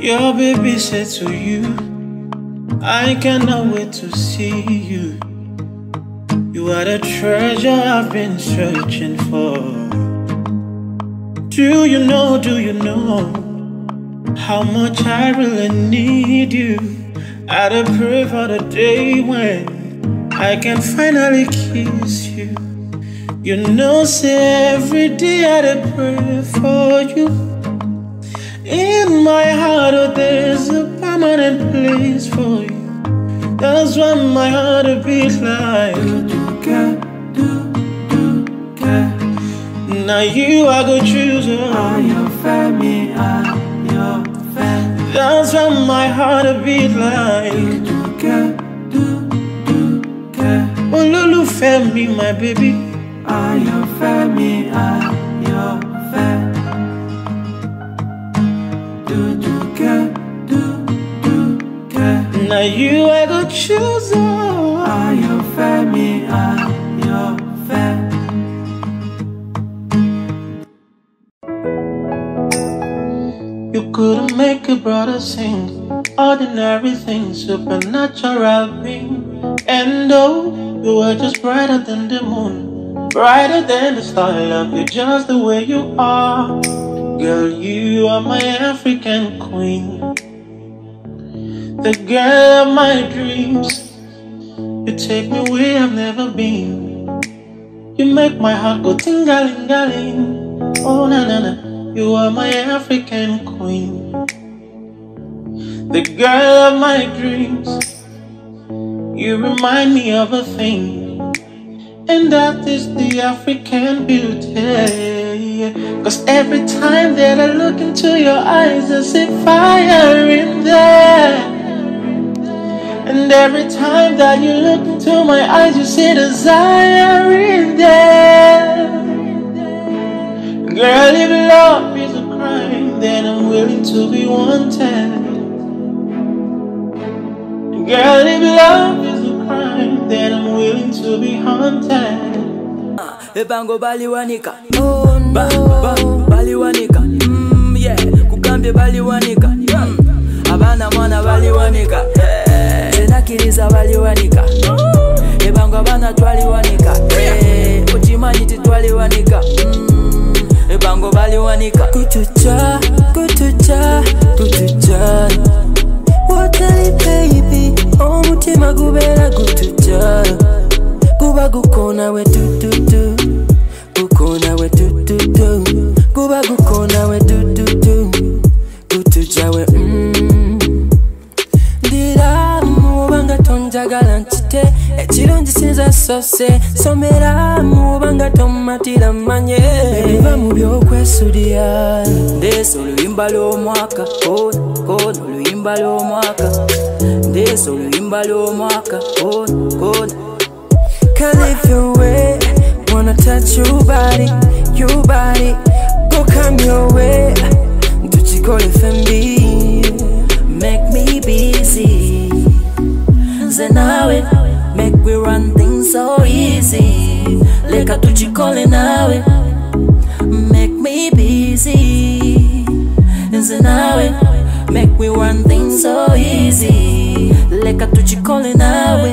Your baby said to you, I cannot wait to see you. You are the treasure I've been searching for. Do you know, do you know how much I really need you? I'd pray for the day when I can finally kiss you. You know, say every day I'd pray for you. In my heart, oh, there's a permanent place for you. That's why my heart a beat like. Now you I go choose I'm your family, I'm your family. That's why my heart a beat like. Olólùfẹ́ mi, my baby. I'm your family, I'm your you I go choose. Oh. I'm your family, I'm your family. You couldn't make a brother sing. Ordinary things, supernatural being. And oh, you were just brighter than the moon, brighter than the star. I love you just the way you are. Girl, you are my African queen. The girl of my dreams. You take me where I've never been. You make my heart go ting-a-ling-a-ling. Oh, na na na. You are my African queen, the girl of my dreams. You remind me of a thing, and that is the African beauty. Cause every time that I look into your eyes, I see fire in there. And every time that you look into my eyes, you see desire in there. Girl, if love is a crime, then I'm willing to be wanted. Girl, if love is a crime, then I'm willing to be haunted. ebango baliwanika ba, ba, baliwanika mm, yeah. kugambye baliwanika mm. abaana mwana baliwanika Eh, tenakiriza baliwanika ebango abaana twaliwanika. Eh, okimanyi titwaliwanika Mm, ebango baliwanika. Watali baby omutima gubeera gutuca guba gukona we tonjagala nkite ekirungi sinza sose someramu obanga tomatira manye biva mu byokwesulira ndeesa oluyimba lw'omwaka kona kona oluyimba lw'omwaka ndeesa oluyimba lw'omwaka oh, Can't leave your way. Wanna touch your body, your body. Go come your way. Tuchikole FMB. Make me busy. Zenawe, make we run things so easy. Leka tuchikole nawe. Make me busy. Zenawe, make we run things so easy. Leka tuchikole nawe.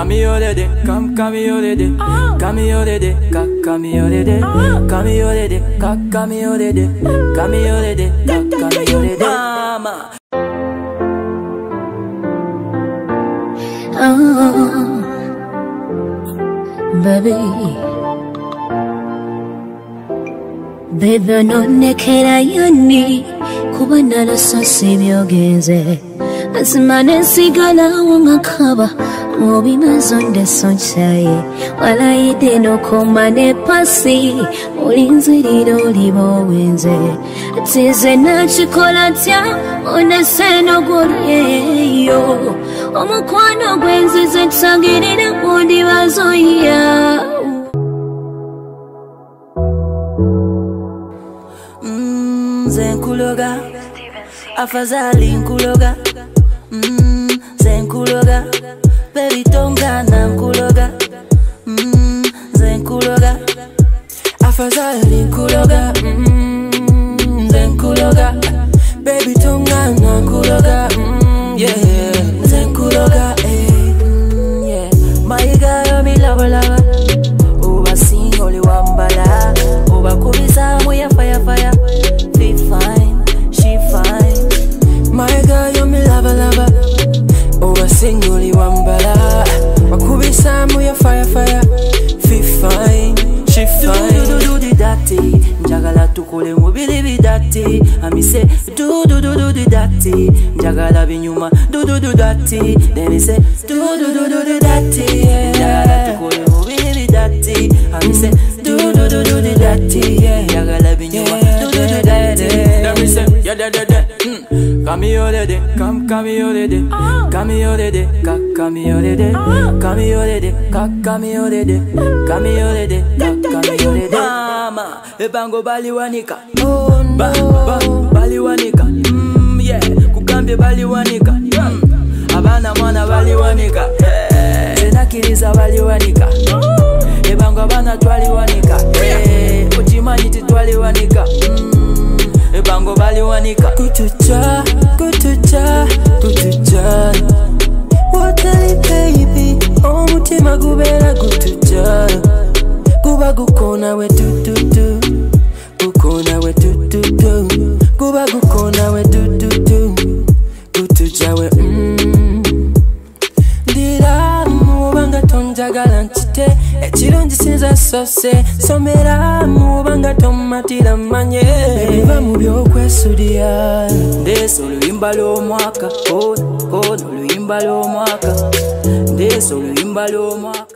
dati. Then we say yeah yeah yeah yeah. Hmm. Come here, lady. Come, come here, lady. Come here, lady. Ka, come here, lady. Come here, lady. Ka, come here, lady. Come here, lady. Ka, come here, lady. Mama. Oh, baby. bebe ononekerayo ni kuba nalososa ebyogenze mazima nensigalawo nga kaba mubimazo ndesoncaye walayidde nokoma ne pasi olinzirira oliba owenze tize nakikola tya oneseno golyeyo omukwano gwenzize tusangirire mundibazoya Mm, nze nkuloga afadhali nkuloga afadhali nkuloga Mm, nze nkuloga bebi tongana nkuloga dati njagala tukole mubiri bidati amise do do do do do dati njagala binyuma do do do dati then he say do do do do do dati njagala tukole mubiri bidati amise do do do do do dati njagala binyuma do do do dati then he say yeah yeah yeah yeah Hmm. Come here, lady. Ebango baliwanika. Oh no. Ba, ba, baliwanika. Mm, yeah. Kugambye baliwanika. Mm. Abana mwana baliwanika. Yeah. Zenakiriza baliwanika. Ebango abana twaliwanika. hey. Okimanyi titwaliwanika. Mm. ebango baliwanika kutuca kutuca kutuca watali baby omutima gubeera gutuca guba gukona we ekirungi sinza sose. Somera mubanga tomatira manye biva mu byokwesulya ndeesa oluyimba lw'omwaka. Kono oluyimba lw'omwaka. Ndeesa oluyimba lw'omwaka